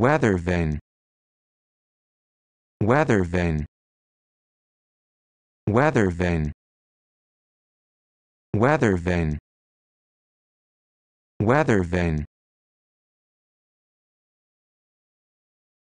weather vane. Weather vane. Weather vane. Weather vane. Weather vane.